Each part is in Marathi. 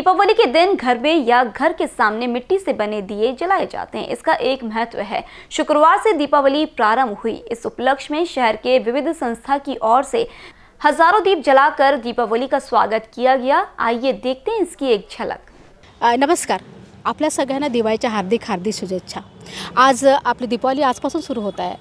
दीपावली के दिन घर में या घर के सामने मिट्टी से बने दिए जलाए जाते हैं। इसका एक महत्व है। शुक्रवार से दीपावली प्रारंभ हुई। इस उपलक्ष्य में शहर के विविध संस्था की ओर से हज़ारों दीप जलाकर दीपावली का स्वागत किया गया। आइए देखते हैं इसकी एक झलक। नमस्कार। आपल्या सगळ्यांना दिवाळीच्या हार्दिक हार्दिक शुभेच्छा। आज आपली दीपावली आजपासून सुरू होत आहे.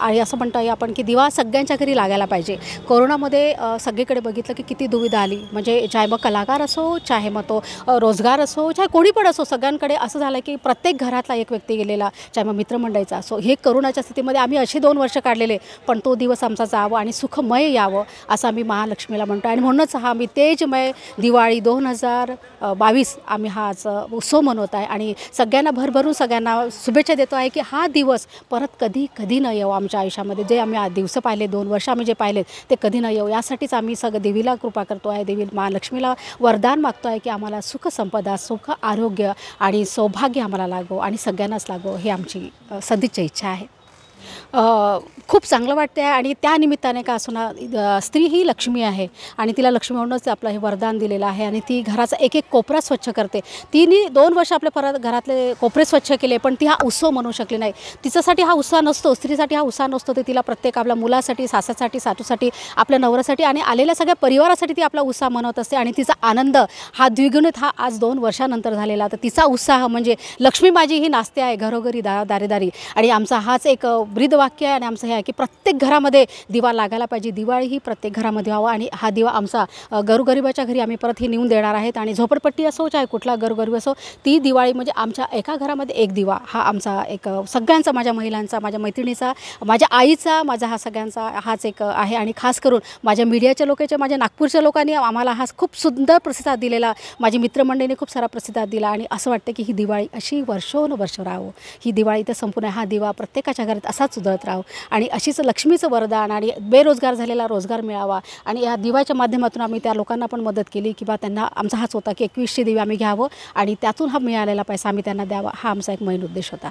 आणि असं म्हणतो आहे आपण की दिवा सगळ्यांच्या घरी लागायला पाहिजे. कोरोनामध्ये सगळीकडे बघितलं की किती दुविधा आली. म्हणजे चाहे मग कलाकार असो चाहे मग तो रोजगार असो चाहे कोणी पण असो सगळ्यांकडे असं झालं की प्रत्येक घरातला एक व्यक्ती गेलेला चाहे मग मित्रमंडळीचा असो. हे करोनाच्या स्थितीमध्ये आम्ही असे दोन वर्ष काढलेले पण तो दिवस आमचा जावं आणि सुखमय यावं असं आम्ही महालक्ष्मीला म्हणतो. आणि म्हणूनच हा आम्ही तेजमय दिवाळी दोन हजार बावीस आम्ही हा आज उत्सव मनवत आहे. आणि सगळ्यांना भरभरून सगळ्यांना शुभेच्छा देतो आहे की हा दिवस परत कधी कधी न येऊ आमच्या आयुष्यामध्ये. जे आम्ही आज दिवस पाहिले दोन वर्ष आम्ही जे पाहिलेत ते कधी न येऊ यासाठीच आम्ही सगळं देवीला कृपा करतो आहे. देवी महालक्ष्मीला वरदान मागतो आहे की आम्हाला सुखसंपदा सुख आरोग्य आणि सौभाग्य आम्हाला लागो आणि सगळ्यांनाच लागो हे आमची सदिच्छा इच्छा आहे. खूप चांगलं वाटते आहे आणि त्या निमित्ताने का असो स्त्री ही लक्ष्मी आहे आणि तिला लक्ष्मी म्हणूनच आपलं हे वरदान दिलेलं आहे आणि ती घराचा एक एक कोपरा स्वच्छ करते. तिने दोन वर्ष आपल्या परत घरातले कोपरे स्वच्छ केले पण ती हा उत्सव म्हणू शकली नाही. तिच्यासाठी हा उत्साह नसतो स्त्रीसाठी हा उत्साह नसतो ते तिला प्रत्येक आपल्या मुलासाठी सासासाठी सासूसाठी आपल्या नवऱ्यासाठी आणि आलेल्या सगळ्या परिवारासाठी ती आपला उत्साह मनवत असते आणि तिचा आनंद हा द्विगुणित हा आज दोन वर्षानंतर झालेला तर तिचा उत्साह म्हणजे लक्ष्मी माझी ही नाचते आहे घरोघरी दा दारेदारी आणि आमचा हाच एक वृद्ध ब्रीद वाक्य आहे आणि आमचं हे आहे की प्रत्येक घरामध्ये दिवा लागायला पाहिजे. दिवाळी ही प्रत्येक घरामध्ये व्हावं आणि हा दिवा आमचा गरुगरिबाच्या घरी आम्ही परत ही नेऊन देणार आहेत आणि झोपडपट्टी असो चाहे कुठला गरुगरीब असो ती दिवाळी म्हणजे आमच्या एका घरामध्ये एक दिवा. हा आमचा एक सगळ्यांचा माझ्या महिलांचा माझ्या मैत्रिणीचा माझ्या आईचा माझा हा सगळ्यांचा हाच एक आहे आणि खास करून माझ्या मीडियाच्या लोकांच्या माझ्या नागपूरच्या लोकांनी आम्हाला हा खूप सुंदर प्रतिसाद दिलेला. माझी मित्रमंडळीने खूप सारा प्रतिसाद दिला आणि असं वाटतं की ही दिवाळी अशी वर्षोनवर्ष राहावं ही दिवाळी तर संपूर्ण हा दिवा प्रत्येकाच्या घरात असाच उजळत राहावं आणि अशीच लक्ष्मीचं वरदान आणि बेरोजगार झालेला रोजगार मिळावा. आणि या दिवाच्या माध्यमातून आम्ही त्या लोकांना पण मदत केली किंवा त्यांना आमचा हाच होता की एकवीसशे दिवे आम्ही घ्यावं आणि त्यातून हा मिळालेला पैसा आम्ही त्यांना द्यावा. हा आमचा एक मेन उद्देश होता.